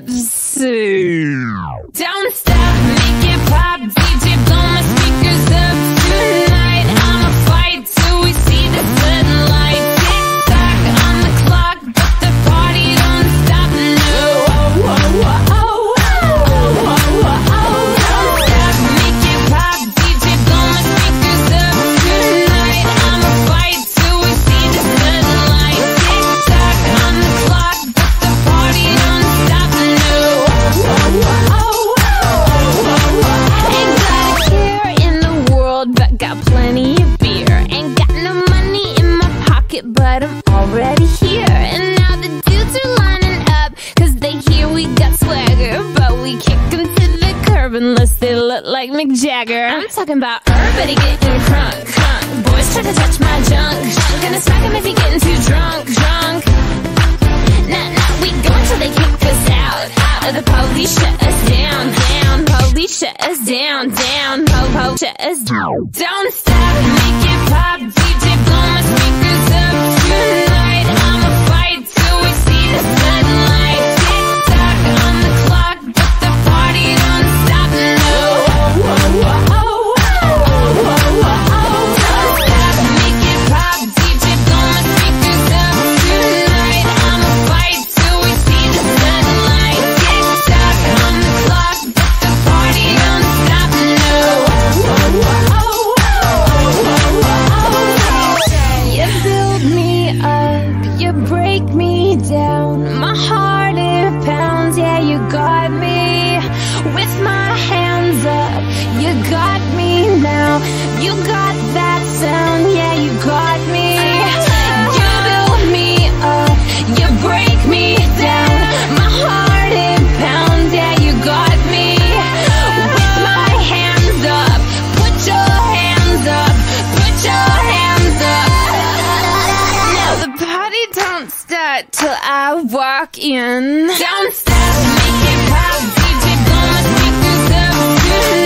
tipsy. Mick Jagger. I'm talking about everybody getting crunk, crunk. Boys try to touch my junk, junk. Gonna smack 'em if you're getting too drunk, drunk. Nah, nah, we go until they kick us out, out. The police shut us down, down. Police shut us down, down. Po, po, shut us down. Don't stop, make it pop. I walk in. Don't stop, make it pop, DJ, blow my speakers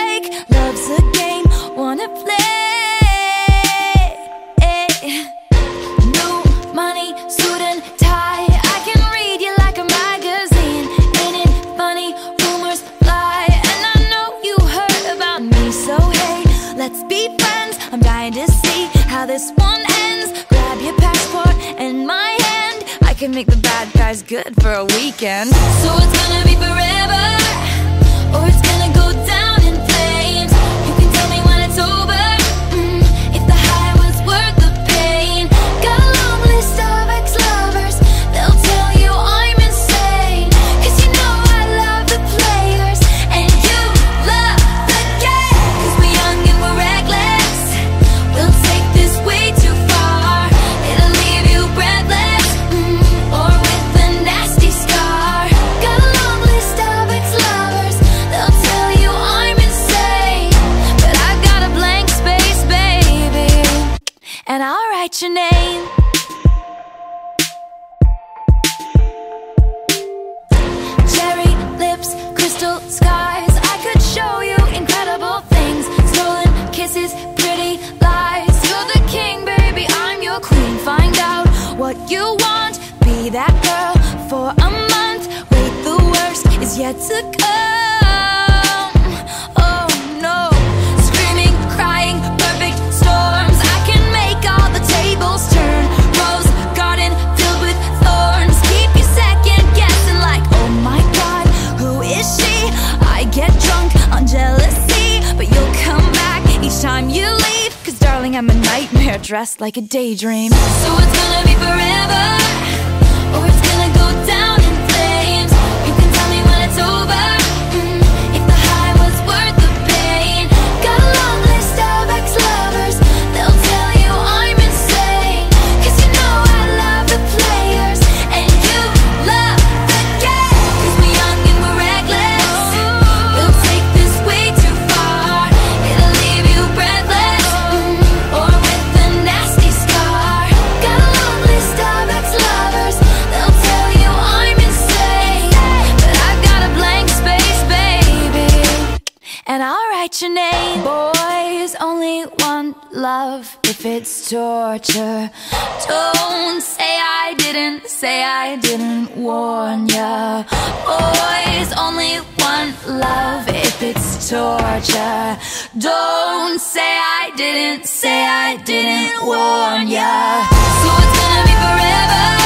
Make the bad guys good for a weekend. So it's gonna be forever, or it's and I'll write your name. Cherry lips, crystal skies, I could show you incredible things. Stolen kisses, pretty lies. You're the king, baby, I'm your queen. Find out what you want, be that girl for a month. Wait, the worst is yet to come. dressed like a daydream. So it's gonna be forever, or it's gonna go down. your name? Boys only want love if it's torture. Don't say I didn't, say I didn't warn ya. Boys only want love if it's torture. Don't say I didn't, say I didn't warn ya. So it's gonna be forever.